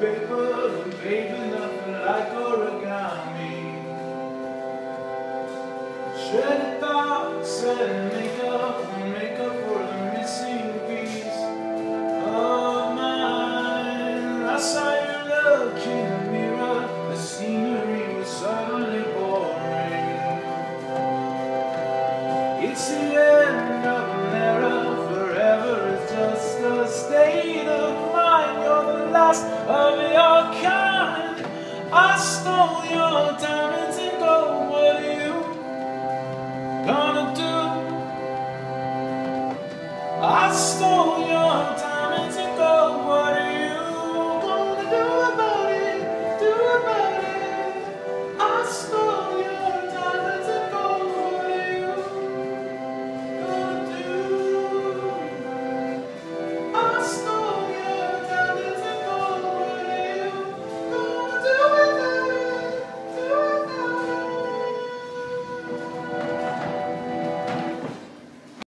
paper, baby, nothing like origami. Shredded thoughts and makeup, makeup for the missing piece of mine. I saw you look in the mirror, the scenery was suddenly boring. It's the end of an last of your kind. I stole your diamonds and gold. What are you gonna do? I stole your diamonds.